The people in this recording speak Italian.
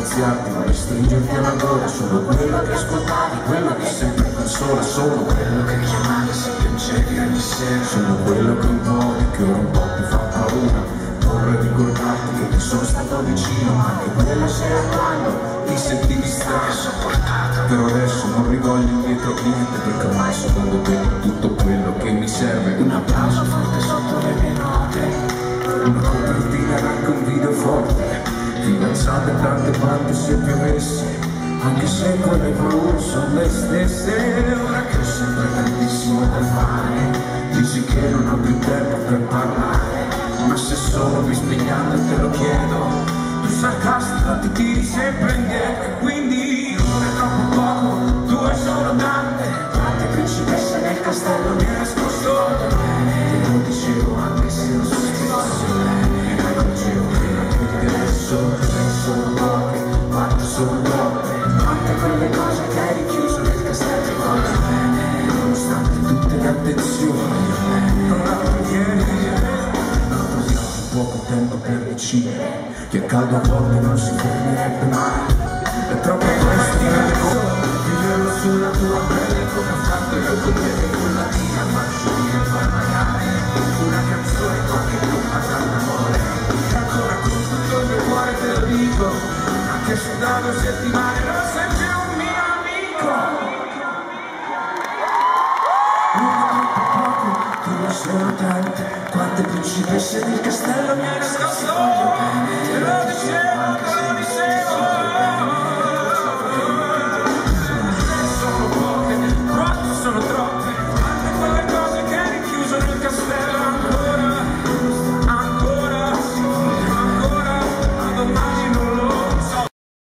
accarezziarti, vorrei stringerti alla gola, sono quello che ascoltavi, quello che sempre consola, sono quello che chiamavi se piangevi ogni sera, sono quello che po' che ora un po' ti fa paura, vorrei ricordarti che ti sono stato vicino, anche quella sera quando ti sentivi strano, sopportato, però adesso non rivoglio indietro niente, perché ormai secondo te tutto quello che mi serve, tante quante se piovesse anche se quelle blu sono le stesse. Ora che ho sempre tantissimo da fare dici che non ho più tempo per parlare ma se solo mi spiegando te lo chiedo. Tu sarcastico ti tiri sempre indietro quindi sono poche, quante quelle cose che hai richiuso nel castello voglio bene, nonostante tutte le attenzioni, non la a caldo a volte non si fermerebbe mai, è troppo presto da due settimane sei più un mio amico è troppo poco ne sono tante quante principesse del castello mi hai nascosto